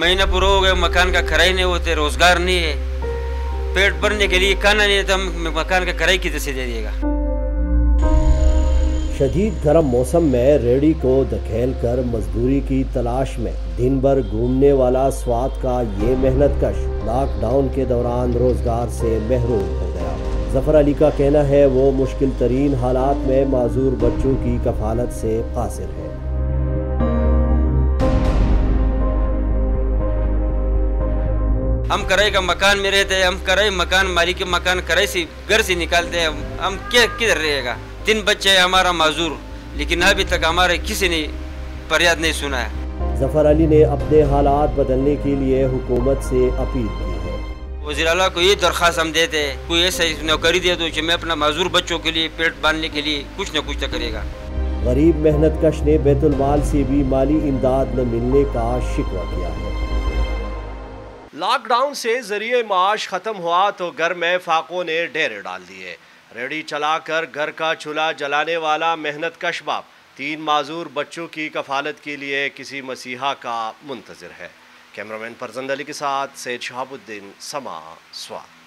महीना पूरा हो गया, मकान का किराया नहीं होते, रोज़गार नहीं है। पेट भरने के लिए खाना नहीं तो हम मकान का किराया किधर से दे दिएगा शदीद गर्म मौसम में रेडी को धकेल कर मजदूरी की तलाश में दिन भर घूमने वाला स्वाद का ये मेहनत कश लॉकडाउन के दौरान रोज़गार से महरूम हो गया। ज़फ़र अली का कहना है, वो मुश्किल तरीन हालात में माजूर बच्चों की कफालत से कासिर है। हम किराए का मकान में रहते हैं हम किराए मकान मालिक के मकान किराए से घर से निकालते हैं। हम क्या किधर रहेगा? तीन बच्चे हैं हमारा माजूर लेकिन अभी तक हमारे किसी ने फरियाद नहीं सुना है। ज़फ़र अली ने अपने हालात बदलने के लिए हुकूमत से अपील की है। वजी अला को ये दरख्वास्त हम देते हैं कोई ऐसा नौकरी दे दो कि मैं अपना माजूर बच्चों के लिए पेट बांधने के लिए कुछ न कुछ तो करेगा। गरीब मेहनत कश ने बैतुलमाल से भी माली इमदाद न मिलने का शिकवा किया है। लॉकडाउन से ज़रिए माश खत्म हुआ तो घर में फाकों ने डेरे डाल दिए। रेडी चलाकर घर का चूल्हा जलाने वाला मेहनत कश बाप, तीन माजूर बच्चों की कफालत के लिए किसी मसीहा का मुंतजर है। कैमरामैन परजंद अली के साथ सैद शहाबुद्दीन समा स्वाद